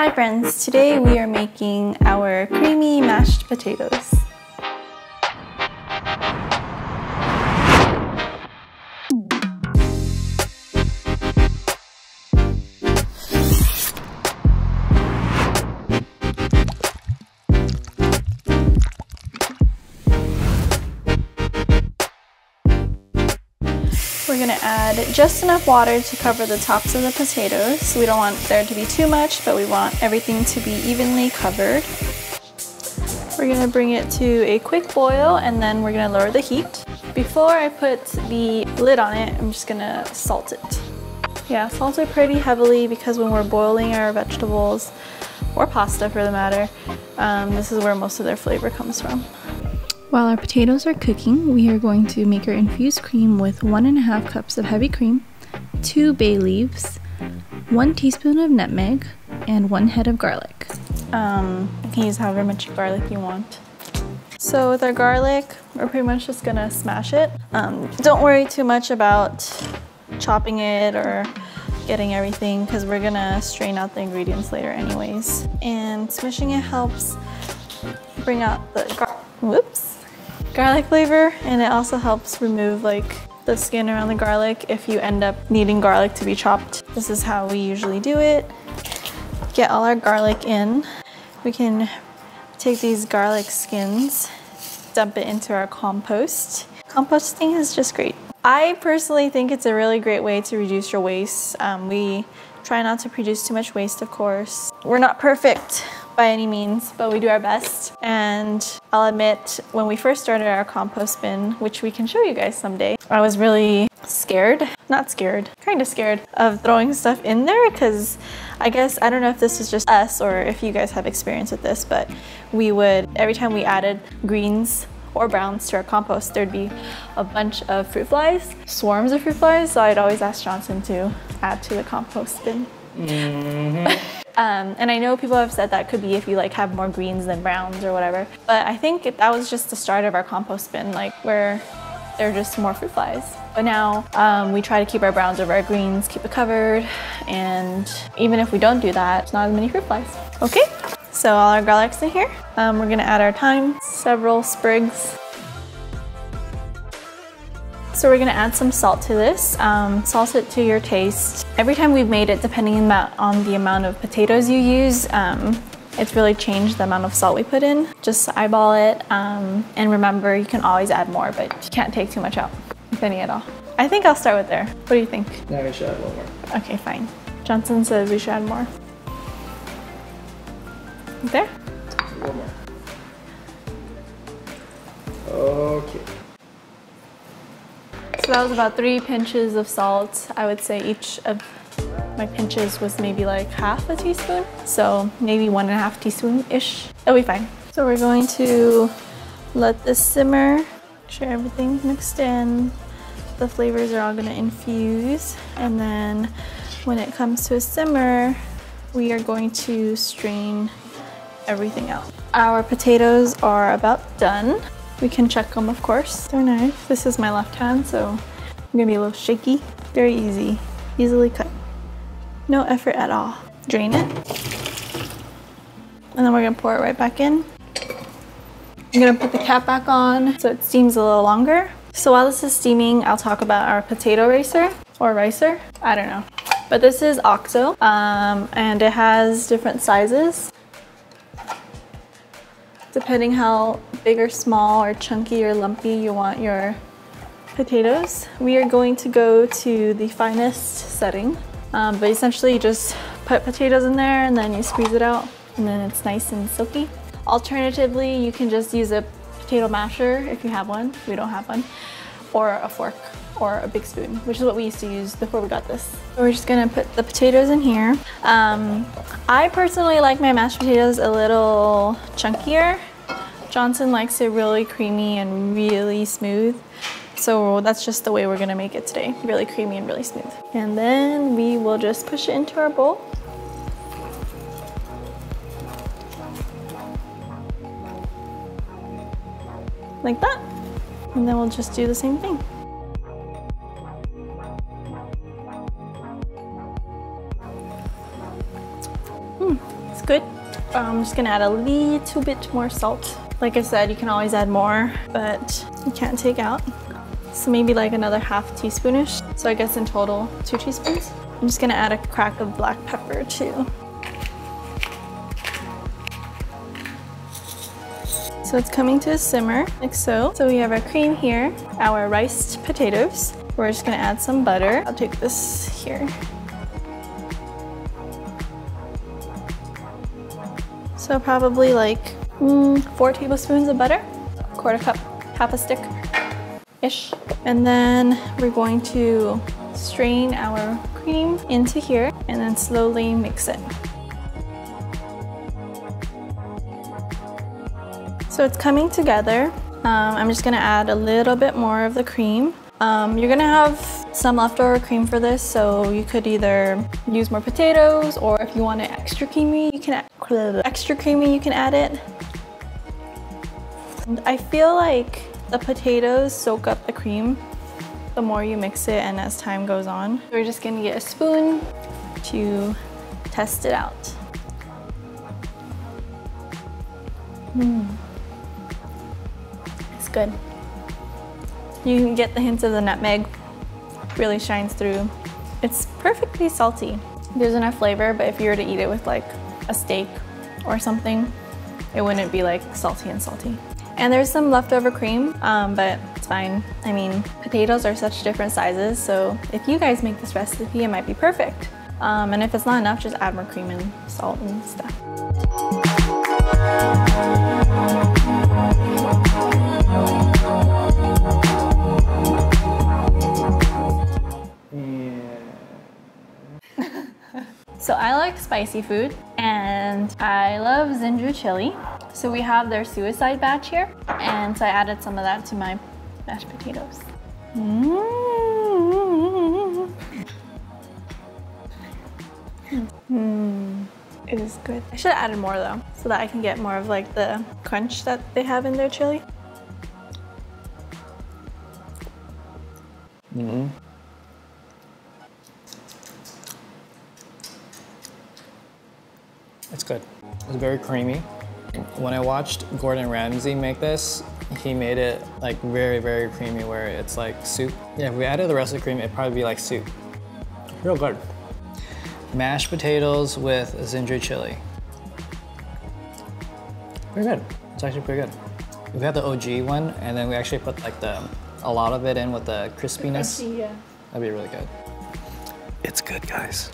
Hi friends, today we are making our creamy mashed potatoes. We're gonna add just enough water to cover the tops of the potatoes. We don't want there to be too much, but we want everything to be evenly covered. We're gonna bring it to a quick boil and then we're gonna lower the heat. Before I put the lid on it, I'm just gonna salt it. Yeah, salt it pretty heavily because when we're boiling our vegetables, or pasta for the matter, um, this is where most of their flavor comes from. While our potatoes are cooking, we are going to make our infused cream with one and a half cups of heavy cream, two bay leaves, one teaspoon of nutmeg, and one head of garlic. Um, you can use however much garlic you want. So with our garlic, we're pretty much just gonna smash it. Um, don't worry too much about chopping it or getting everything because we're gonna strain out the ingredients later anyways. And smishing it helps bring out the gar whoops garlic flavor and it also helps remove like the skin around the garlic if you end up needing garlic to be chopped. This is how we usually do it. Get all our garlic in. We can take these garlic skins, dump it into our compost. Composting is just great. I personally think it's a really great way to reduce your waste. Um, we try not to produce too much waste, of course. We're not perfect, by any means, but we do our best. And I'll admit, when we first started our compost bin, which we can show you guys someday, I was really scared, not scared, kind of scared of throwing stuff in there because I guess, I don't know if this is just us or if you guys have experience with this, but we would, every time we added greens or browns to our compost, there'd be a bunch of fruit flies, swarms of fruit flies. So I'd always ask Johnson to add to the compost bin. Mm -hmm. Um, and I know people have said that could be if you like have more greens than browns or whatever. But I think that was just the start of our compost bin, like where there are just more fruit flies. But now um, we try to keep our browns over our greens, keep it covered. And even if we don't do that, it's not as many fruit flies. Okay, so all our garlic's in here. Um, we're gonna add our thyme, several sprigs so we're gonna add some salt to this. Um, salt it to your taste. Every time we've made it, depending on the amount of potatoes you use, um, it's really changed the amount of salt we put in. Just eyeball it, um, and remember, you can always add more, but you can't take too much out, if any at all. I think I'll start with there. What do you think? Yeah, we should add one more. Okay, fine. Johnson says we should add more. There? One more. Okay. That was about three pinches of salt. I would say each of my pinches was maybe like half a teaspoon. So maybe one and a half teaspoon-ish. It'll be fine. So we're going to let this simmer. Make sure everything's mixed in. The flavors are all gonna infuse. And then when it comes to a simmer, we are going to strain everything out. Our potatoes are about done. We can check them, of course. They're nice. This is my left hand, so I'm gonna be a little shaky. Very easy, easily cut. No effort at all. Drain it. And then we're gonna pour it right back in. I'm gonna put the cap back on so it steams a little longer. So while this is steaming, I'll talk about our potato racer or ricer. I don't know. But this is OXO um, and it has different sizes depending how big or small or chunky or lumpy you want your potatoes. We are going to go to the finest setting, um, but essentially you just put potatoes in there and then you squeeze it out and then it's nice and silky. Alternatively, you can just use a potato masher if you have one, we don't have one, or a fork or a big spoon, which is what we used to use before we got this. We're just gonna put the potatoes in here. Um, I personally like my mashed potatoes a little chunkier. Johnson likes it really creamy and really smooth. So that's just the way we're gonna make it today. Really creamy and really smooth. And then we will just push it into our bowl. Like that. And then we'll just do the same thing. I'm just gonna add a little bit more salt. Like I said, you can always add more, but you can't take out. So maybe like another half teaspoonish. So I guess in total, two teaspoons. I'm just gonna add a crack of black pepper too. So it's coming to a simmer, like so. So we have our cream here, our riced potatoes. We're just gonna add some butter. I'll take this here. So probably like mm, four tablespoons of butter, quarter cup, half a stick ish. And then we're going to strain our cream into here and then slowly mix it. So it's coming together. Um, I'm just gonna add a little bit more of the cream. Um, you're gonna have some leftover cream for this, so you could either use more potatoes or if you want it extra creamy, you can add, extra creamy, you can add it. And I feel like the potatoes soak up the cream the more you mix it and as time goes on. We're just gonna get a spoon to test it out. Mm. It's good. You can get the hints of the nutmeg, really shines through. It's perfectly salty. There's enough flavor, but if you were to eat it with like a steak or something, it wouldn't be like salty and salty. And there's some leftover cream, um, but it's fine. I mean, potatoes are such different sizes, so if you guys make this recipe, it might be perfect. Um, and if it's not enough, just add more cream and salt and stuff. Spicy food and I love Zindrew Chili. So we have their suicide batch here. And so I added some of that to my mashed potatoes. Mmm. It is good. I should have added more though, so that I can get more of like the crunch that they have in their chili. It's good. It's very creamy. When I watched Gordon Ramsay make this, he made it like very, very creamy where it's like soup. Yeah, if we added the rest of the cream, it'd probably be like soup. Real good. Mashed potatoes with Zindrew Chili. Pretty good. It's actually pretty good. We had the OG one, and then we actually put like the a lot of it in with the crispiness. yeah. That'd be really good. It's good, guys.